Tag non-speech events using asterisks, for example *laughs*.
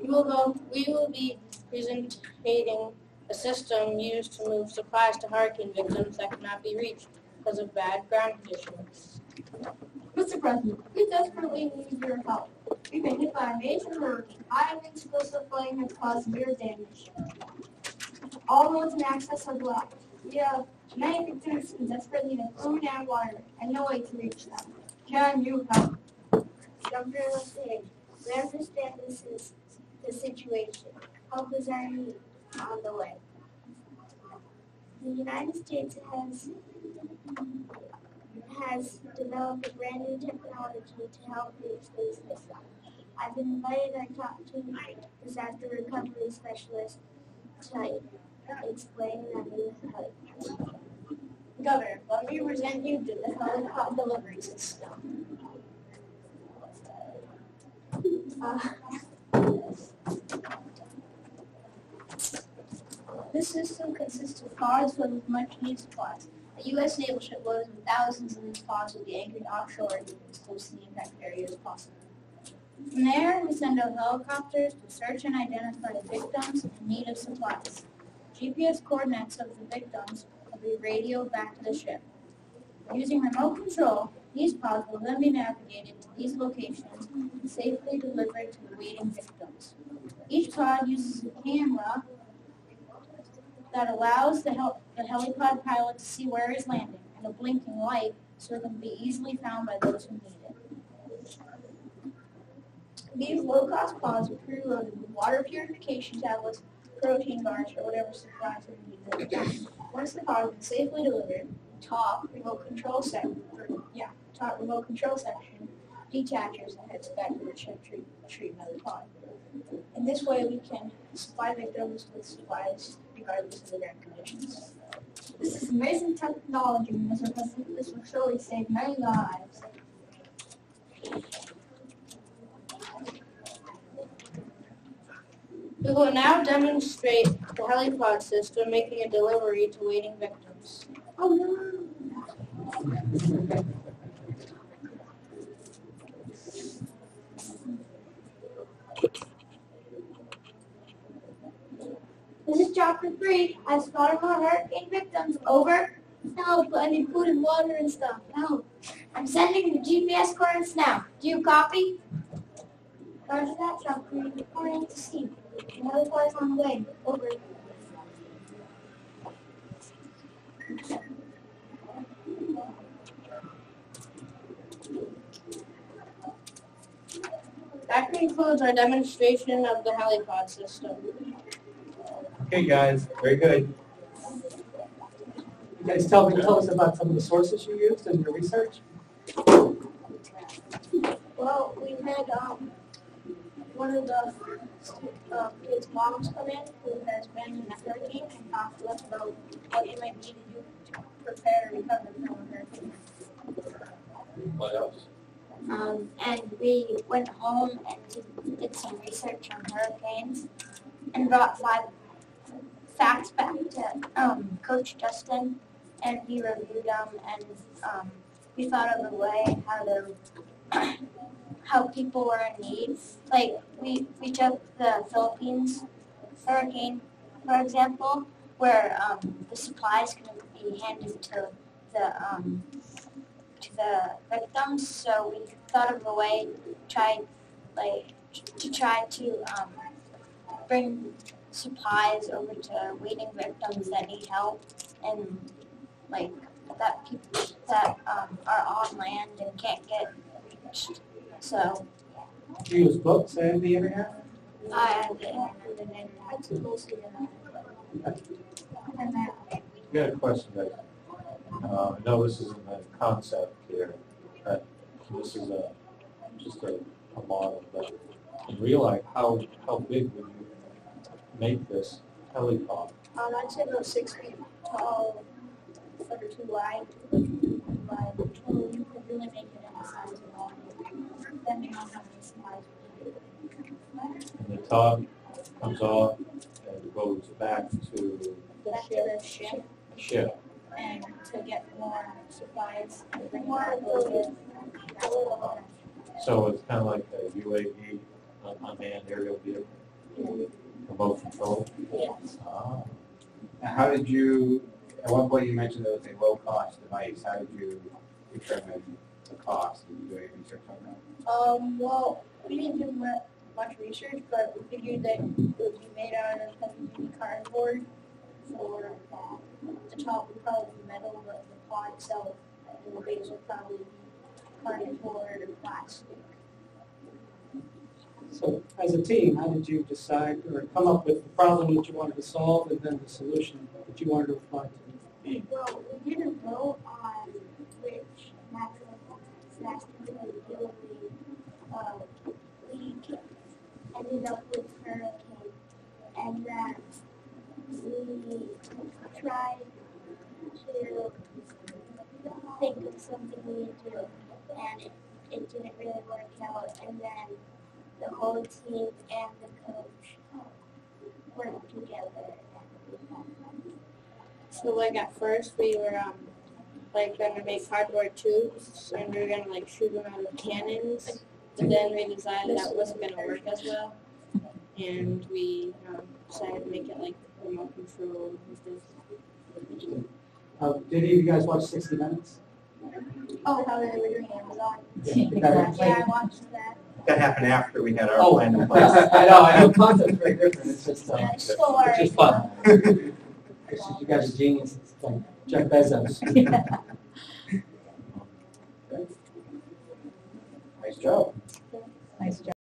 We will, go, we will be presenting a system used to move supplies to hurricane victims that cannot be reached because of bad ground conditions. Mr. President, we desperately need your help. We've been hit by a major hurricane. High winds, coastal flooding has caused severe damage. All roads and access are blocked. We have many victims who desperately need food and water and no way to reach them. Can you help? Governor Lefebvre, we understand this is the situation. Help is on the way. The United States has has developed a brand new technology to help the space system. I've been invited to talk to disaster recovery specialist to explain that new technology. Governor, let me present you to the helicopter delivery system. Uh, This system consists of pods filled with much-needed supplies. A U.S. naval ship loaded with thousands of these cars will be anchored offshore and as close to the impact area as possible. From there, we send out helicopters to search and identify the victims in need of supplies. GPS coordinates of the victims will be radioed back to the ship. Using remote control, these pods will then be navigated to these locations and safely delivered to the waiting victims. Each pod uses a camera that allows the, hel- the helipod pilot to see where he's landing and a blinking light so it can be easily found by those who need it. These low-cost pods are preloaded with water purification tablets, protein bars, or whatever supplies are needed. Once the pod has been safely delivered, top remote control section, yeah, top remote control section detaches and heads back to the treat, treatment of the pod. In this way, we can supply victims with supplies regardless of the ground conditions. This is amazing technology, Mr. President. This will surely save many lives. We will now demonstrate the helipod system making a delivery to waiting victims. Oh no! This is chopper three. I spotted more hurricane victims. Over. Help, I need food and water and stuff. Help. I'm sending the GPS coordinates now. Do you copy? Roger that, three. Reporting to sea. Another flight is on the way. Over. That concludes our demonstration of the helipod system. Okay, guys, very good. You guys tell me, tell us about some of the sources you used in your research? Well, we had um, one of the uh, kids' moms come in who has been in a hurricane and talk to us about what you might need to do to prepare and recover from a hurricane. What else? Um, and we went home and did, did some research on hurricanes and brought five facts back to um, Coach Justin, and he reviewed them, and um, we thought of a way how to *clears throat* help people were in need. Like we we took the Philippines hurricane, for example, where um, the supplies couldn't be handed to the um, to the victims. So we thought of a way try, like, to try to um, bring supplies over to waiting victims that need help and like that people that um, are on land and can't get reached. So Do you use books and the internet? I included in That's mostly in And then We got a question uh, I know this isn't a concept here, but this is a, just a, a model, but in real life, how, how big would you make this helipod? um, I'd say about six feet tall, foot or two wide. Well, you could really make it any size you want, depending on how many supplies you need. And the top comes off and goes back to the ship the ship. and to get more supplies More more of over. those. So it's kind of like a UAV, un- unmanned aerial vehicle. Remote control? Yes. Ah. Now, how did you, at one point you mentioned it was a low-cost device. How did you determine the cost? Did you do any research on that? Um, well, we didn't do mu- much research, but we figured that it would be made out of heavy-duty cardboard. For uh, the top would probably be metal, but the pod itself and the base would probably be cardboard or plastic. So as a team, how did you decide or come up with the problem that you wanted to solve and then the solution that you wanted to apply to? Well, we didn't vote on which natural disaster would deal with. Uh, we ended up with hurricane, and then we tried to think of something we would do, and it, it didn't really work out. And then the whole team and the coach worked together, and we had fun. So like at first we were um like gonna make cardboard tubes and we were gonna like shoot them out of cannons. But then we decided that wasn't gonna work as well. And we um, decided to make it like remote control with this. Uh, did any of you guys watch 60 Minutes? Oh, how they were doing Amazon. Yeah. Yeah, I watched that. That happened after we had our Oh, plan in *laughs* I know, I know, concept's very different, it's just, uh, Yeah, it's it's still alright. just fun. It's just You guys are geniuses, It's like Jeff Bezos. *laughs* Nice job. Nice job.